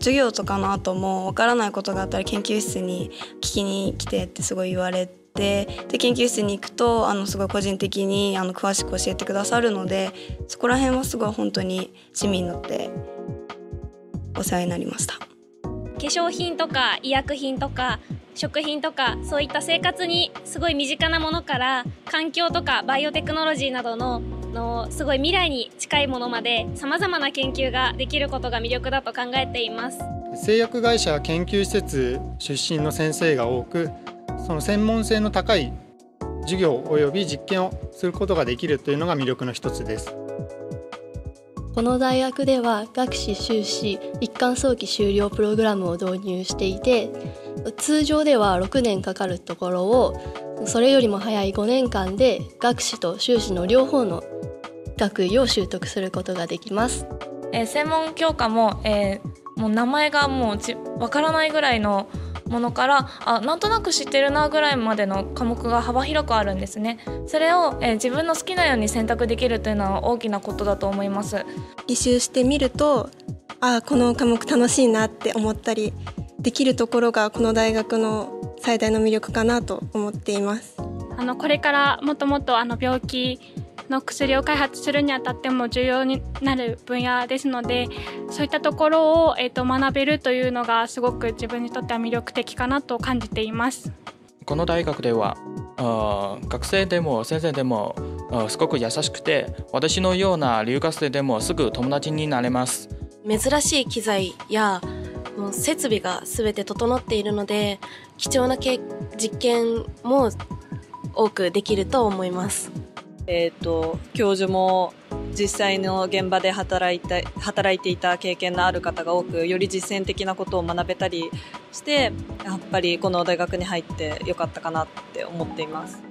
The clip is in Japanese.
授業とかの後もわからないことがあったら研究室に聞きに来てってすごい言われてで研究室に行くとあのすごい個人的にあの詳しく教えてくださるのでそこら辺はすごい本当に市民になってお世話になりました。化粧品とか医薬品とか食品とかそういった生活にすごい身近なものから環境とかバイオテクノロジーなどののすごい未来に近いものまでさまざまな研究ができることが魅力だと考えています製薬会社研究施設出身の先生が多くその専門性の高い授業及び実験をすることができるというのが魅力の一つです。この大学では学士修士一貫早期修了プログラムを導入していて通常では6年かかるところをそれよりも早い5年間で学士と修士の両方の学位を習得することができます。えー、専門教科も、えー、もう名前がもうわからないぐらいのものからあなんとなく知ってるなぐらいまでの科目が幅広くあるんですね。それを、えー、自分の好きなように選択できるというのは大きなことだと思います。履修してみるとあこの科目楽しいなって思ったりできるところがこの大学の最大の魅力かなと思っています。あのこれからもっともっとあの病気の薬を開発するにあたっても重要になる分野ですのでそういったところを、えーと、学べるというのがすごく自分にとっては魅力的かなと感じています。この大学ではあ学生でも先生でもすごく優しくて私のような留学生でもすぐ友達になれます。珍しい機材や設備が全て整っているので貴重な実験も多くできると思いますえーと、教授も実際の現場で働いた働いていた経験のある方が多くより実践的なことを学べたりしてやっぱりこの大学に入ってよかったかなって思っています。